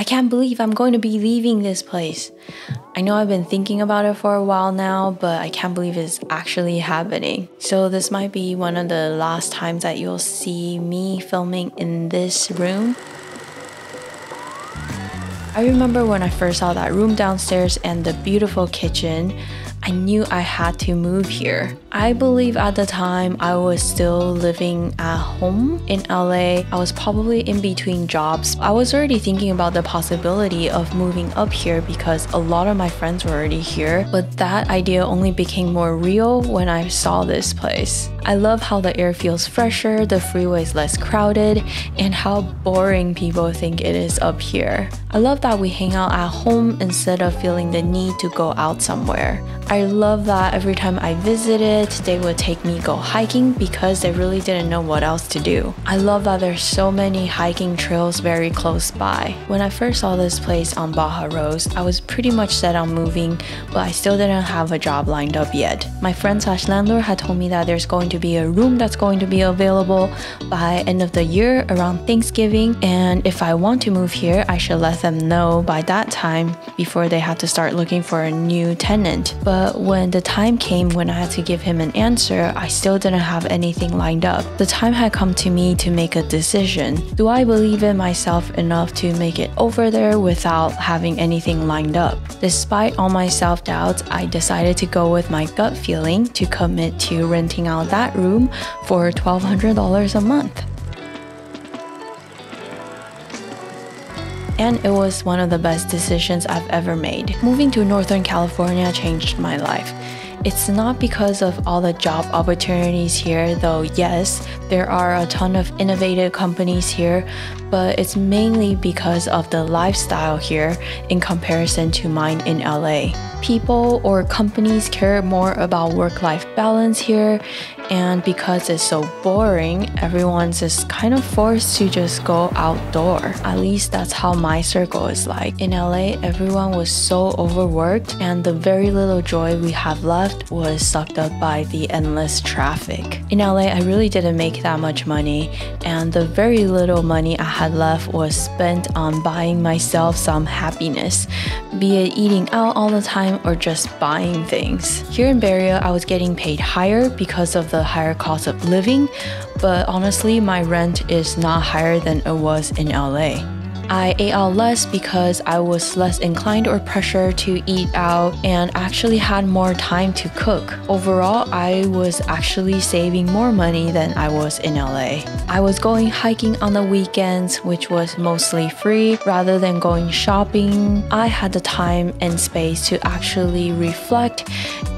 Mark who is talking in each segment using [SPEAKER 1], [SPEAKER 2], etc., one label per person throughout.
[SPEAKER 1] I can't believe I'm going to be leaving this place. I know I've been thinking about it for a while now, but I can't believe it's actually happening. So, this might be one of the last times that you'll see me filming in this room. I remember when I first saw that room downstairs and the beautiful kitchen. I knew I had to move here. I believe at the time I was still living at home in LA. I was probably in between jobs. I was already thinking about the possibility of moving up here because a lot of my friends were already here, but that idea only became more real when I saw this place. I love how the air feels fresher, the freeway is less crowded, and how boring people think it is up here. I love that we hang out at home instead of feeling the need to go out somewhere. I love that every time I visited, they would take me go hiking because they really didn't know what else to do. I love that there's so many hiking trails very close by. When I first saw this place on Baja Rose, I was pretty much set on moving, but I still didn't have a job lined up yet. My friend slash landlord had told me that there's going to be a room that's going to be available by end of the year around Thanksgiving, and if I want to move here, I should let them know by that time before they have to start looking for a new tenant. But when the time came when I had to give him an answer, I still didn't have anything lined up. The time had come to me to make a decision. Do I believe in myself enough to make it over there without having anything lined up? Despite all my self doubts, I decided to go with my gut feeling to commit to renting out that room for $1,200 a month. and it was one of the best decisions I've ever made. Moving to Northern California changed my life. It's not because of all the job opportunities here, though, yes, there are a ton of innovative companies here, but it's mainly because of the lifestyle here in comparison to mine in LA. People or companies care more about work life balance here, and because it's so boring, everyone's just kind of forced to just go outdoor. At least that's how my circle is like. In LA, everyone was so overworked, and the very little joy we have left was sucked up by the endless traffic. In LA, I really didn't make that much money, and the very little money I had left was spent on buying myself some happiness, be it eating out all the time or just buying things. Here in Bay Area, I was getting paid higher because of the higher cost of living, but honestly, my rent is not higher than it was in LA. I ate out less because I was less inclined or pressured to eat out and actually had more time to cook. Overall, I was actually saving more money than I was in LA. I was going hiking on the weekends, which was mostly free, rather than going shopping. I had the time and space to actually reflect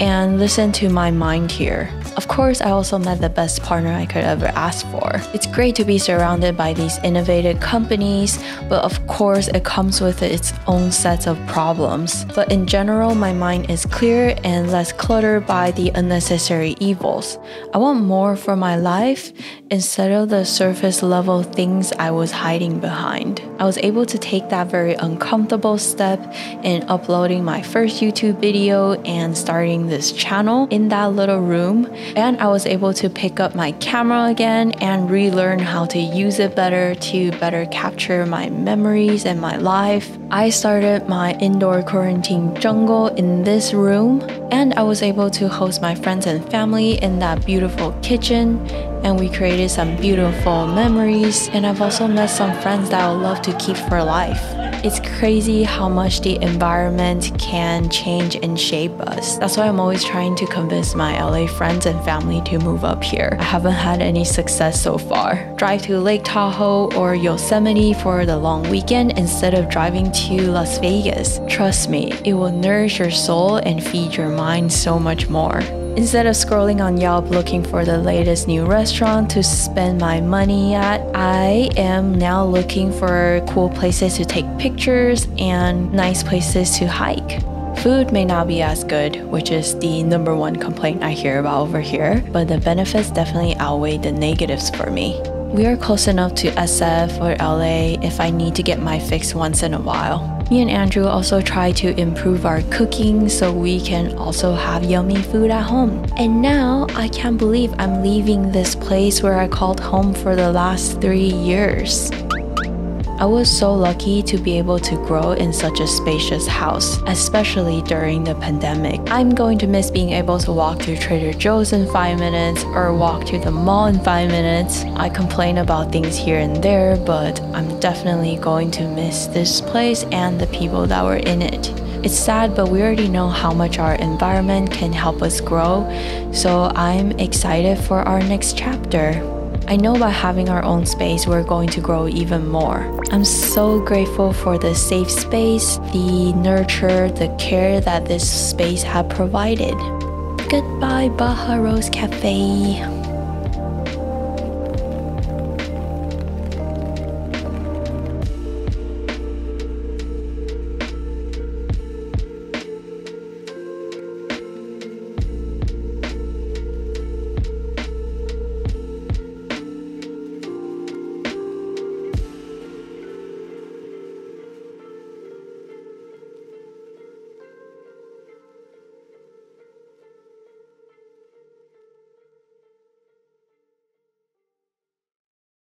[SPEAKER 1] and listen to my mind here. Of course, I also met the best partner I could ever ask for. It's great to be surrounded by these innovative companies, but of course, it comes with its own sets of problems. But in general, my mind is clear and less cluttered by the unnecessary evils. I want more for my life instead of the surface level things I was hiding behind. I was able to take that very uncomfortable step in uploading my first YouTube video and starting this channel in that little room. And I was able to pick up my camera again and relearn how to use it better to better capture my memories memories and my life. I started my indoor quarantine jungle in this room, and I was able to host my friends and family in that beautiful kitchen. And we created some beautiful memories, and I've also met some friends that I'll love to keep for life. It's crazy how much the environment can change and shape us. That's why I'm always trying to convince my LA friends and family to move up here. I haven't had any success so far. Drive to Lake Tahoe or Yosemite for the long weekend instead of driving to Las Vegas. Trust me, it will nourish your soul and feed your mind so much more. Instead of scrolling on Yelp looking for the latest new restaurant to spend my money at, I am now looking for cool places to take pictures and nice places to hike. Food may not be as good, which is the number one complaint I hear about over here, but the benefits definitely outweigh the negatives for me. We are close enough to SF or LA if I need to get my fix once in a while. Me and Andrew also try to improve our cooking so we can also have yummy food at home. And now I can't believe I'm leaving this place where I called home for the last three years. I was so lucky to be able to grow in such a spacious house, especially during the pandemic. I'm going to miss being able to walk to Trader Joe's in 5 minutes or walk to the mall in 5 minutes. I complain about things here and there, but I'm definitely going to miss this place and the people that were in it. It's sad, but we already know how much our environment can help us grow, so I'm excited for our next chapter. I know by having our own space, we're going to grow even more. I'm so grateful for the safe space, the nurture, the care that this space had provided. Goodbye, Baja Rose Cafe.